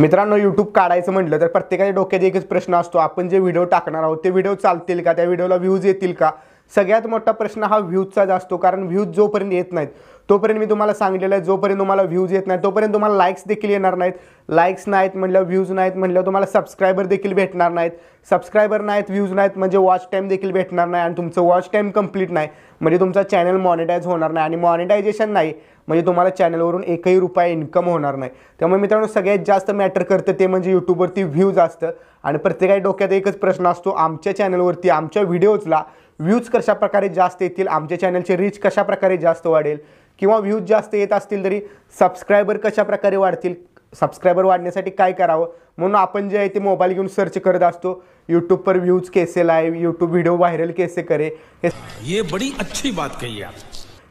मित्रांनो यूट्यूब काढायचं म्हटलं तर प्रत्येकाच्या डोक्यात एकच प्रश्न असतो. आपण जे व्हिडिओ टाकणार आहोत ते व्हिडिओ चालतील का? त्या व्हिडिओला व्ह्यूज येतील का? सगळ्यात मोठा प्रश्न हा व्ह्यूजचाच असतो कारण व्ह्यूज जोपर्यंत येत नाहीत तोपर्यंत मी तुम्हाला सांगितलेलं आहे जोपर्यंत तुम्हाला व्ह्यूज येत नाही तोपर्यंत तुम्हाला लाईक्स देखील येणार नाहीत. लाईक्स नाहीत म्हटलं व्ह्यूज नाहीत म्हटलं तुम्हाला सबस्क्रायबर देखील भेटणार नाहीत. सबस्क्रायबर नाहीत व्ह्यूज नाहीत म्हणजे वॉच टाईम देखील भेटणार नाही आणि तुमचं वॉच टाईम कंप्लीट नाही. म्हणजे तुमचा चॅनल मॉनिटाईज होणार नाही आणि मॉनिटायझेशन नाही म्हणजे तुम्हाला चॅनलवरून एकही रुपया इन्कम होणार नाही. त्यामुळे मित्रांनो सगळ्यात जास्त मॅटर करतं ते म्हणजे यूट्यूबवरती व्ह्यूज असतं. आणि प्रत्येकाच्या डोक्यात एकच प्रश्न असतो आमच्या चॅनलवरती आमच्या व्हिडिओजला व्ह्यूज कशा प्रकारे जास्त येतील आमच्या चॅनलचे रीच कशा प्रकारे जास्त वाढेल? किंवा व्ह्यूज जास्त येत असतील तरी सबस्क्रायबर कशा प्रकारे वाढतील? सबस्क्रायबर वाढण्यासाठी काय करावं? म्हणून आपण जे आहे ते मोबाईल घेऊन सर्च करत असतो. यूट्यूबवर व्ह्यूज कैसे लाईव्ह यूट्यूब व्हिडिओ व्हायरल कैसे करे? हे ये बड़ी अच्छी बात कही आप।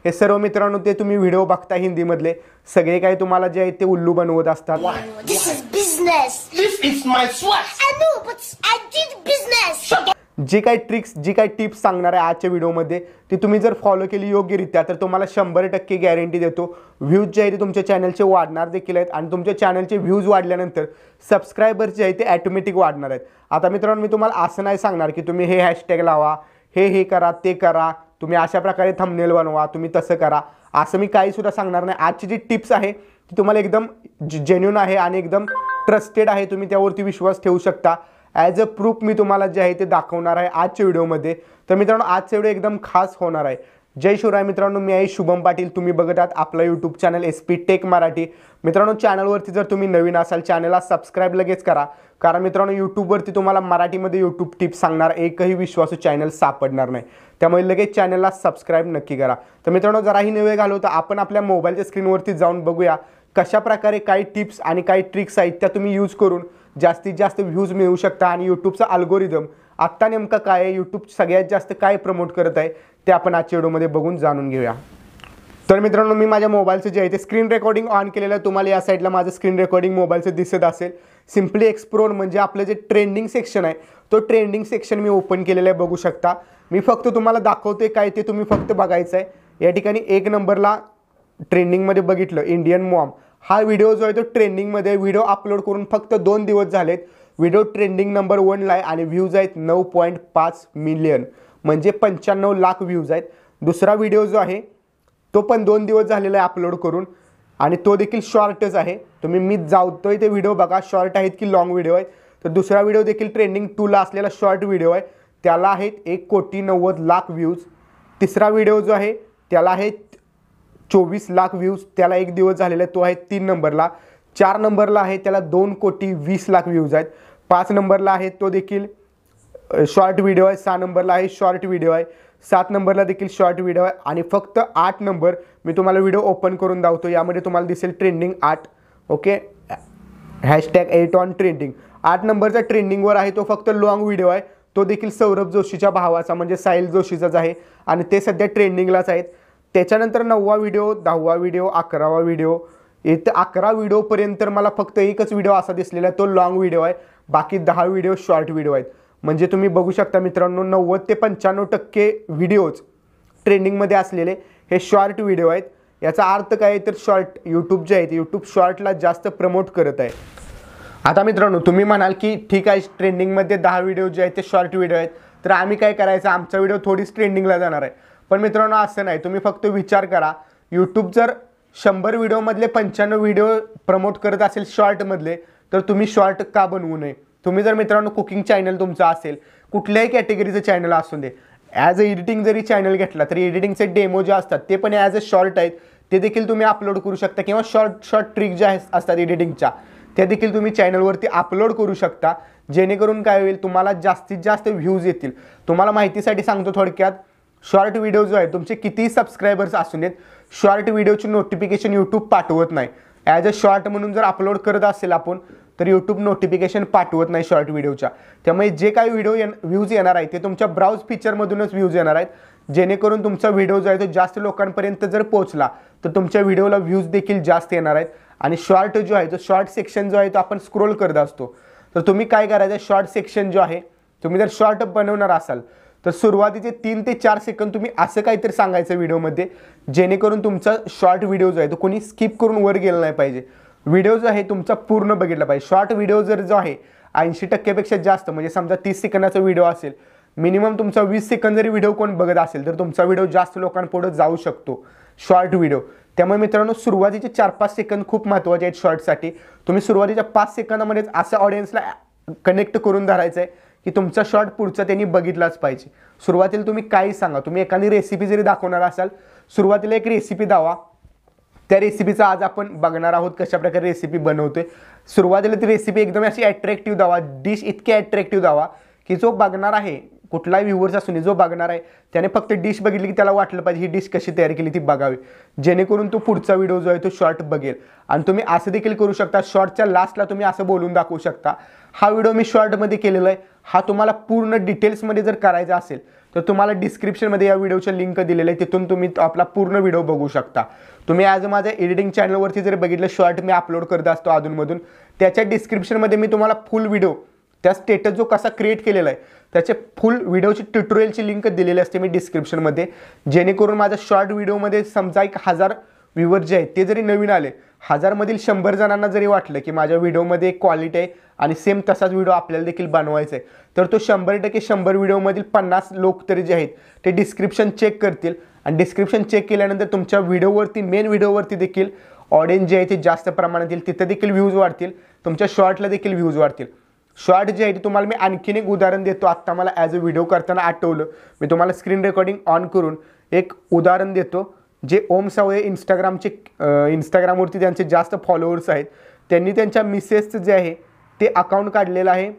हे सर्व मित्रांनो ते तुम्ही व्हिडिओ बघता हिंदीमधले. सगळे काही तुम्हाला जे आहेत ते उल्लू बनवत असतात. This is business. This is my sweat. I know, but I did business. जी काही ट्रिक्स जी काही टिप्स सांगणार आहे आजच्या व्हिडिओमध्ये ती तुम्ही जर फॉलो केली योग्यरित्या तर तुम्हाला शंभर टक्के गॅरंटी देतो. व्ह्यूज जे आहे ते तुमच्या चॅनलचे वाढणार देखील आहेत. आणि तुमच्या चॅनलचे व्ह्यूज वाढल्यानंतर सबस्क्रायबर जे आहे ते ॲटोमॅटिक वाढणार आहेत. आता मित्रांनो मी तुम्हाला असं नाही सांगणार की तुम्ही हे हॅशटॅग लावा हे हे करा ते करा तुम्ही अशा प्रकारे थंबनेल बनवा तुम्ही तसं करा. असं मी काहीसुद्धा सांगणार नाही. आजची जी टिप्स आहे ती तुम्हाला एकदम जेन्युन आहे आणि एकदम ट्रस्टेड आहे. तुम्ही त्यावरती विश्वास ठेवू शकता. ॲज अ प्रूफ मी तुम्हाला जे आहे ते दाखवणार आहे आजच्या व्हिडिओमध्ये. तर मित्रांनो आजचा व्हिडिओ एकदम खास होणार आहे. जय शिवराय मित्रांनो मी आहे शुभम पाटील. तुम्ही बघत आहात आपलं YouTube channel S P tech Marathi. मित्रांनो चॅनलवरती जर तुम्ही नवीन असाल चॅनलला सबस्क्राईब लगेच करा. कारण मित्रांनो यूट्यूबवरती तुम्हाला मराठीमध्ये यूट्यूब टिप्स सांगणार एकही विश्वासू चॅनल सापडणार नाही. त्यामुळे लगेच चॅनलला सबस्क्राईब नक्की करा. तर मित्रांनो जराही नवे घालू तर आपण आपल्या मोबाईलच्या स्क्रीनवरती जाऊन बघूया कशा प्रकारे काही टिप्स आणि काही ट्रिक्स आहेत त्या तुम्ही यूज करून जास्तीत जास्त व्ह्यूज मिळू शकता आणि यूट्यूबचा अल्गोरिदम आत्ता नेमकं काय आहे? यूट्यूब सगळ्यात जास्त काय प्रमोट करत आहे? ते आपण आजच्या व्हिडिओमध्ये बघून जाणून घेऊया. तर मित्रांनो मी माझ्या मोबाईलचं जे आहे ते स्क्रीन रेकॉर्डिंग ऑन केलेलं आहे. तुम्हाला या साईडला माझं स्क्रीन रेकॉर्डिंग मोबाईलचं दिसत असेल. सिम्पली एक्सप्लोर म्हणजे आपलं जे ट्रेंडिंग सेक्शन आहे तो ट्रेंडिंग सेक्शन मी ओपन केलेलं आहे बघू शकता. मी फक्त तुम्हाला दाखवते काय ते तुम्ही फक्त बघायचं आहे. या ठिकाणी एक नंबरला ट्रेंडिंगमध्ये बघितलं इंडियन मॉम हा व्हिडिओ जो आहे तो ट्रेंडिंगमध्ये व्हिडिओ अपलोड करून फक्त दोन दिवस झालेत. व्हिडिओ ट्रेंडिंग नंबर वनला आहे आणि व्ह्यूज आहेत नऊ पॉईंट पाच मिलियन म्हणजे पंच्याण्णव लाख व्ह्यूज आहेत. दुसरा व्हिडिओ जो आहे तो पण दोन दिवस झालेला आहे अपलोड करून. आणि तो देखील शॉर्टच आहे. तुम्ही मी जावतोय ते व्हिडिओ बघा. शॉर्ट आहेत की लाँग व्हिडिओ आहेत. तर दुसरा व्हिडिओ देखील ट्रेंडिंग टूला असलेला शॉर्ट व्हिडिओ आहे. त्याला आहेत एक कोटी नव्वद लाख व्ह्यूज तिसरा व्हिडिओ जो आहे त्याला आहे चोवीस लाख व्ह्यूज त्याला एक दिवस झालेला आहे. तो आहे तीन नंबरला. चार नंबरला आहे त्याला दोन कोटी वीस लाख व्ह्यूज आहेत. पाच नंबरला आहे तो देखील शॉर्ट व्हिडिओ आहे. सहा नंबरला आहे शॉर्ट व्हिडिओ आहे. सात नंबरला देखील शॉर्ट व्हिडिओ आहे. आणि फक्त आठ नंबर मी तुम्हाला व्हिडिओ ओपन करून दावतो यामध्ये तुम्हाला दिसेल ट्रेंडिंग आठ. Okay hashtag eight on trending आठ नंबरचा ट्रेंडिंगवर आहे तो फक्त लॉंग व्हिडिओ आहे. तो देखील सौरभ जोशीच्या भावाचा म्हणजे साहिल जोशीचाच आहे. आणि ते सध्या ट्रेंडिंगलाच आहेत. त्याच्यानंतर नववा व्हिडिओ दहावा व्हिडिओ अकरावा व्हिडिओ इथं अकरा व्हिडिओपर्यंत तर मला फक्त एकच व्हिडिओ असा दिसलेला आहे तो लाँग व्हिडिओ आहे. बाकी दहा व्हिडिओ शॉर्ट व्हिडिओ आहेत. म्हणजे तुम्ही बघू शकता मित्रांनो नव्वद ते पंच्याण्णव टक्के व्हिडिओज ट्रेंडिंगमध्ये असलेले हे शॉर्ट व्हिडिओ आहेत. याचा अर्थ काय आहे तर शॉर्ट यूट्यूब जे आहेत यूट्यूब शॉर्टला जास्त प्रमोट करत आहे. आता मित्रांनो तुम्ही म्हणाल की ठीक आहे ट्रेंडिंगमध्ये दहा व्हिडिओ जे आहेत ते शॉर्ट व्हिडिओ आहेत. तर आम्ही काय करायचं? आमचा व्हिडिओ थोडीच ट्रेंडिंगला जाणार आहे. पण मित्रांनो असं नाही. तुम्ही फक्त विचार करा. यूट्यूब जर शंभर व्हिडिओमधले पंच्याण्णव व्हिडिओ प्रमोट करत असेल शॉर्टमधले तर तुम्ही शॉर्ट का बनवू नये? तुम्ही जर मित्रांनो कुकिंग चॅनल तुमचं असेल कुठल्याही कॅटेगरीचं चॅनल असू दे ॲज अ एडिटिंग जरी चॅनल घेतला तरी एडिटिंगचे डेमो जे असतात ते पण ॲज अ शॉर्ट आहेत. ते देखील तुम्ही अपलोड करू शकता किंवा शॉर्ट शॉर्ट ट्रिक ज्या असतात एडिटिंगच्या त्या देखील तुम्ही चॅनलवरती अपलोड करू शकता. जेणेकरून काय होईल तुम्हाला जास्तीत जास्त व्ह्यूज येतील. तुम्हाला माहितीसाठी सांगतो थोडक्यात शॉर्ट व्हिडिओ जो आहे तुमचे कितीही सबस्क्रायबर्स असून देत शॉर्ट व्हिडिओची नोटिफिकेशन यूट्यूब पाठवत नाही. ॲज अ शॉर्ट म्हणून जर अपलोड करत असेल आपण तर यूट्यूब नोटिफिकेशन पाठवत नाही शॉर्ट व्हिडिओच्या. त्यामुळे जे काही व्हिडिओ येण व्ह्यूज येणार आहे ते तुमच्या ब्राउज फीचरमधूनच व्ह्यूज येणार आहेत. जेणेकरून तुमचा व्हिडिओ जो आहे तो जास्त लोकांपर्यंत जर पोहोचला तर तुमच्या व्हिडिओला व्ह्यूज देखील जास्त येणार आहेत. आणि शॉर्ट जो आहे तो शॉर्ट सेक्शन जो आहे तो आपण स्क्रोल करत असतो. तर तुम्ही काय करायचं शॉर्ट सेक्शन जो आहे तुम्ही जर शॉर्ट बनवणार असाल तर सुरुवातीचे तीन ते चार सेकंद तुम्ही असं काहीतरी सांगायचं व्हिडिओमध्ये जेणेकरून तुमचा शॉर्ट व्हिडिओ जो आहे तो कोणी स्किप करून वर गेला नाही पाहिजे. व्हिडिओ जो आहे तुमचा पूर्ण बघितला पाहिजे. शॉर्ट व्हिडिओ जर जो आहे ऐंशी टक्क्यापेक्षा जास्त म्हणजे समजा तीस सेकंदाचा व्हिडिओ असेल मिनिमम तुमचा वीस सेकंद जरी व्हिडिओ कोण बघत असेल तर तुमचा व्हिडिओ जास्त लोकांपुढे जाऊ शकतो. शॉर्ट व्हिडिओ त्यामुळे मित्रांनो सुरुवातीचे चार पाच सेकंद खूप महत्त्वाचे आहेत शॉर्टसाठी तुम्ही सुरुवातीच्या पाच सेकंदामध्येच असं ऑडियन्सला कनेक्ट करून धरायचं आहे की तुमचा शॉर्ट पुढचा त्यांनी बघितलाच पाहिजे. सुरुवातीला तुम्ही काही सांगा. तुम्ही एखादी रेसिपी जरी दाखवणार असाल सुरुवातीला एक रेसिपी दावा. त्या रेसिपीचा आज आपण बघणार आहोत कशा प्रकारे रेसिपी बनवतोय. सुरुवातीला ती रेसिपी एकदम अशी अट्रॅक्टिव्ह दावा. डिश इतकी अट्रॅक्टिव्ह दावा की जो बघणार आहे कुठलाही व्ह्युअर्स असून जो बघणार आहे त्याने फक्त डिश बघितली की त्याला वाटलं पाहिजे ही डिश कशी तयार केली ती बघावी. जेणेकरून तो पुढचा व्हिडिओ जो आहे तो शॉर्ट बघेल. आणि तुम्ही असं देखील करू शकता शॉर्टच्या लास्टला तुम्ही असं बोलून दाखवू शकता. हा व्हिडिओ मी शॉर्टमध्ये केलेला आहे. हा तुम्हाला पूर्ण डिटेल्समध्ये जर करायचा असेल तर तुम्हाला डिस्क्रिप्शनमध्ये या व्हिडिओच्या लिंक दिलेलं आहे तिथून तुम्ही तो आपला पूर्ण व्हिडिओ बघू शकता. तुम्ही आज माझ्या एडिटिंग चॅनलवरती जर बघितलं शॉर्ट मी अपलोड करत असतो अधूनमधून त्याच्या डिस्क्रिप्शनमध्ये मी तुम्हाला फुल व्हिडिओ त्या स्टेटस जो कसा क्रिएट केलेला आहे त्याचे फुल व्हिडिओची ट्युटोरियलची लिंक दिलेली असते मी डिस्क्रिप्शनमध्ये जेणेकरून माझ्या शॉर्ट व्हिडिओमध्ये समजा एक हजार व्ह्युअर जे आहेत ते जरी नवीन आले हजारमधील शंभर जणांना जरी वाटलं की माझ्या व्हिडिओमध्ये एक क्वालिटी आहे आणि सेम तसाच व्हिडिओ आपल्याला देखील बनवायचा आहे तर तो शंभर टक्के शंभर व्हिडिओमधील पन्नास लोक तरी जे आहेत ते डिस्क्रिप्शन चेक करतील. आणि डिस्क्रिप्शन चेक केल्यानंतर तुमच्या व्हिडिओवरती मेन व्हिडिओवरती देखील ऑडियन्स जे आहे ते जास्त प्रमाणात येईल तिथं देखील व्ह्यूज वाढतील तुमच्या शॉर्टला देखील व्ह्यूज वाढतील. शॉर्ट जे आहे ते तुम्हाला मी आणखीन एक उदाहरण देतो. आत्ता मला ॲज अ व्हिडिओ करताना आठवलं. मी तुम्हाला स्क्रीन रेकॉर्डिंग ऑन करून एक उदाहरण देतो. जे ओम सावळे इंस्टाग्रामचे इंस्टाग्रामवरती त्यांचे जास्त फॉलोअर्स आहेत त्यांनी त्यांच्या मिसेसचं जे आहे ते अकाउंट काढलेलं आहे.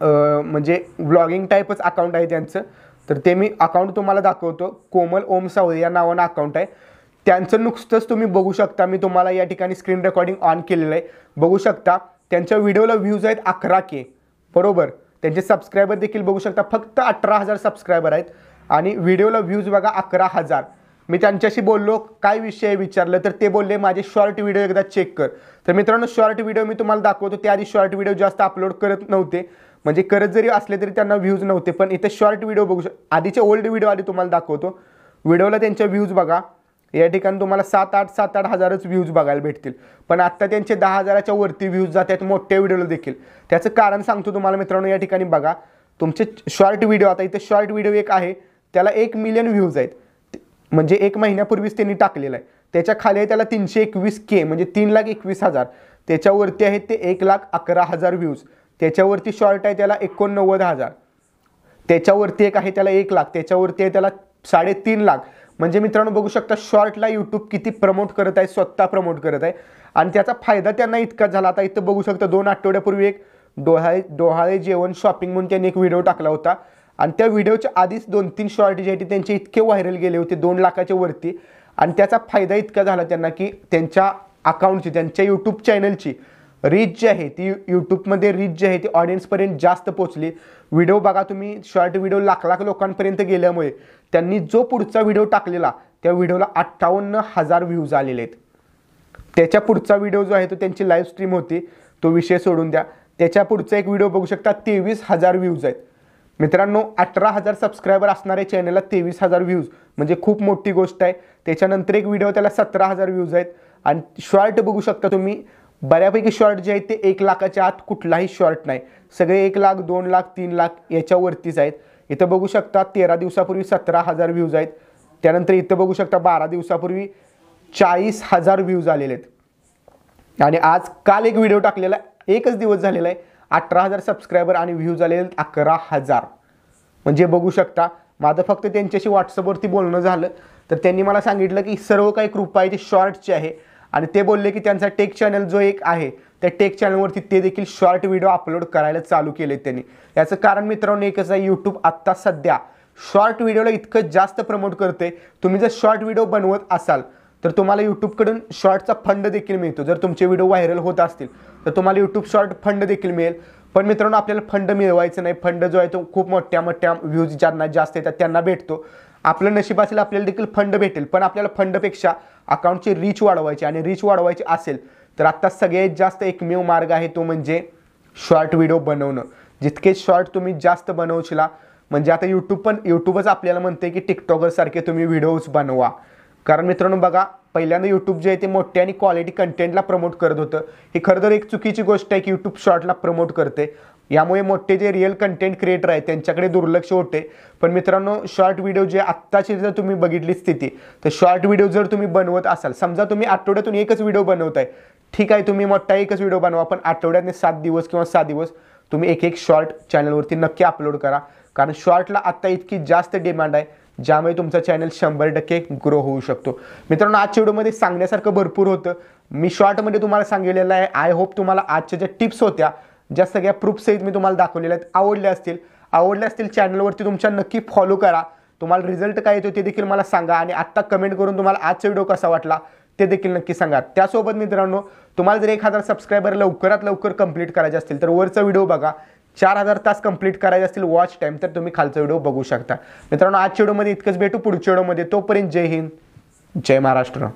म्हणजे व्लॉगिंग टाईपच अकाउंट आहे त्यांचं. तर ते मी अकाउंट तुम्हाला दाखवतो. कोमल ओम सावळे या नावानं अकाउंट आहे. त्यांचं नुकतंच तुम्ही बघू शकता मी तुम्हाला या ठिकाणी स्क्रीन रेकॉर्डिंग ऑन केलेलं आहे. बघू शकता त्यांच्या व्हिडिओला व्ह्यूज आहेत अकरा के. बरोबर? त्यांचे सबस्क्रायबर देखील बघू शकता फक्त अठरा हजार सबस्क्रायबर आहेत. आणि व्हिडिओला व्ह्यूज बघा अकरा हजार. मी त्यांच्याशी बोललो काय विषय आहे विचारलं तर ते बोलले माझे शॉर्ट व्हिडिओ एकदा चेक कर. तर मित्रांनो शॉर्ट व्हिडिओ मी तुम्हाला दाखवतो. त्याआधी शॉर्ट व्हिडिओ जास्त अपलोड करत नव्हते. म्हणजे करत जरी असले तरी त्यांना व्ह्यूज नव्हते पण इथे शॉर्ट व्हिडिओ बघू शक आधीचे ओल्ड व्हिडिओ आधी तुम्हाला दाखवतो. व्हिडिओला त्यांच्या व्ह्यूज बघा. या ठिकाणी तुम्हाला सात आठ सात आठ हजारच व्ह्यूज बघायला भेटतील. पण आत्ता त्यांचे दहा हजाराच्या वरती व्ह्यूज जात आहेत मोठ्या व्हिडिओला देखील. त्याचं कारण सांगतो तुम्हाला मित्रांनो या ठिकाणी बघा. तुमचे शॉर्ट व्हिडिओ आता इथे शॉर्ट व्हिडिओ एक आहे. त्याला एक मिलियन व्ह्यूज आहेत. म्हणजे एक महिन्यापूर्वीच त्यांनी टाकलेलं आहे. त्याच्याखाली आहे त्याला तीनशे एकवीस के म्हणजे तीन लाख एकवीस हजार. त्याच्यावरती आहेत ते एक लाख अकरा हजार व्ह्यूज त्याच्यावरती शॉर्ट आहे त्याला एकोणनव्वद हजार. त्याच्यावरती एक आहे त्याला एक लाख. त्याच्यावरती आहे त्याला साडेतीन लाख. म्हणजे मित्रांनो बघू शकता शॉर्टला यूट्यूब किती प्रमोट करत आहे स्वतः प्रमोट करत आहे. आणि त्याचा फायदा त्यांना इतका झाला. आता इथं बघू शकता दोन आठवड्यापूर्वी एक डोहाळे डोहाळे जेवण शॉपिंग म्हणून त्यांनी एक व्हिडिओ टाकला होता. आणि त्या व्हिडिओच्या आधीच दोन तीन शॉर्ट जे आहे ते त्यांचे इतके व्हायरल गेले होते दोन लाखाच्या वरती. आणि त्याचा फायदा इतका झाला त्यांना की त्यांच्या अकाउंटची त्यांच्या यूट्यूब चॅनलची रीच जी आहे ती यूट्यूबमध्ये रीच जी आहे ती ऑडियन्सपर्यंत जास्त पोचली व्हिडिओ बघा तुम्ही शॉर्ट व्हिडिओ लाख लाख लोकांपर्यंत गेल्यामुळे त्यांनी जो पुढचा व्हिडिओ टाकलेला त्या व्हिडिओला अठ्ठावन्न हजार व्ह्यूज आलेले आहेत. त्याच्या पुढचा व्हिडिओ जो आहे तो त्यांची लाईव्ह स्ट्रीम होती. तो विषय सोडून द्या. त्याच्या पुढचा एक व्हिडिओ बघू शकता तेवीस हजार व्ह्यूज आहेत. मित्रांनो अठरा हजार सबस्क्रायबर असणाऱ्या चॅनलला तेवीस हजार व्ह्यूज म्हणजे खूप मोठी गोष्ट आहे. त्याच्यानंतर एक व्हिडिओ त्याला सतरा हजार व्ह्यूज आहेत. आणि शॉर्ट बघू शकता तुम्ही. बऱ्यापैकी शॉर्ट जे आहेत ते एक लाखाच्या आत कुठलाही शॉर्ट नाही. सगळे एक लाख दोन लाख तीन लाख याच्यावरतीच आहेत. इथं बघू शकता तेरा दिवसापूर्वी सतरा हजार व्ह्यूज आहेत. त्यानंतर इथं बघू शकता बारा दिवसापूर्वी चाळीस हजार व्ह्यूज आलेले आहेत. आणि आज काल एक व्हिडिओ टाकलेला एकच दिवस झालेला आहे. अठरा हजार सबस्क्रायबर आणि व्ह्यूज आले अकरा हजार. म्हणजे बघू शकता माझं फक्त त्यांच्याशी व्हॉट्सअपवरती बोलणं झालं. तर त्यांनी मला सांगितलं की सर्व काही कृपा आहे ते शॉर्टचे आहे. आणि ते बोलले की त्यांचा टेक चॅनल जो एक आहे त्या टेक चॅनलवरती ते देखील शॉर्ट व्हिडिओ अपलोड करायला चालू केले त्यांनी. याचं कारण मित्रांनो एकच आहे यूट्यूब आत्ता सध्या शॉर्ट व्हिडिओला इतकं जास्त प्रमोट करते तुम्ही जर शॉर्ट व्हिडिओ बनवत असाल तर तुम्हाला यूट्यूबकडून शॉर्टचा फंड देखील मिळतो. जर तुमचे व्हिडिओ व्हायरल होत असतील तर तुम्हाला यूट्यूब शॉर्ट फंड देखील मिळेल. पण मित्रांनो आपल्याला फंड मिळवायचं नाही. फंड जो आहे तो खूप मोठ्या मोठ्या व्ह्यूज ज्यांना जास्त येतात त्यांना भेटतो. आपलं नशीब असेल आपल्याला देखील फंड भेटेल. पण आपल्याला फंडपेक्षा अकाउंटची रीच वाढवायची आणि रीच वाढवायची असेल तर आत्ता सगळ्यात जास्त एकमेव मार्ग आहे तो म्हणजे शॉर्ट व्हिडिओ बनवणं. जितके शॉर्ट तुम्ही जास्त बनवशिला म्हणजे आता यूट्यूब पण यूट्यूबच आपल्याला म्हणते की टिकटॉकरसारखे तुम्ही व्हिडिओज बनवा. कारण मित्रांनो बघा पहिल्यांदा यूट्यूब जे आहे ते मोठे आणि क्वालिटी कंटेंटला प्रमोट करत होतं. ही खरं तर एक चुकीची गोष्ट आहे की यूट्यूब शॉर्टला प्रमोट करते. यामुळे मोठे जे रिअल कंटेंट क्रिएटर आहेत त्यांच्याकडे दुर्लक्ष होते. पण मित्रांनो शॉर्ट व्हिडिओ जे आत्ताची जर तुम्ही बघितली स्थिती तर शॉर्ट व्हिडिओ जर तुम्ही बनवत असाल समजा तुम्ही आठवड्यातून एकच व्हिडिओ बनवताय. ठीक आहे तुम्ही मोठा एकच व्हिडिओ बनवा पण आठवड्यातने सात दिवस किंवा सहा दिवस तुम्ही एक एक शॉर्ट चॅनलवरती नक्की अपलोड करा. कारण शॉर्टला आत्ता इतकी जास्त डिमांड आहे ज्यामुळे तुमचा चॅनल शंभर टक्के ग्रो होऊ शकतो. मित्रांनो आजच्या व्हिडिओमध्ये सांगण्यासारखं भरपूर होतं. मी शॉर्टमध्ये तुम्हाला सांगितलेलं आहे. आय होप तुम्हाला आजच्या ज्या टिप्स होत्या ज्या सगळ्या प्रूफसहित मी तुम्हाला दाखवलेल्या आहेत आवडल्या असतील. आवडल्या असतील चॅनलवरती तुमच्या नक्की फॉलो करा. तुम्हाला रिझल्ट काय येतो ते देखील मला सांगा आणि आत्ता कमेंट करून तुम्हाला आजचा व्हिडिओ कसा वाटला ते देखील नक्की सांगा. त्यासोबत मित्रांनो तुम्हाला जर एक हजार सबस्क्रायबर लवकरात लवकर कंप्लीट करायचे असतील तर वरचा व्हिडिओ बघा. चार हजार तास कंप्लीट करायचे असतील वॉच टाईम तर तुम्ही खालचा व्हिडिओ बघू शकता. मित्रांनो आजच्या व्हिडिओमध्ये इतकंच. भेटू पुढच्या व्हिडिओमध्ये तोपर्यंत जय हिंद जय महाराष्ट्र.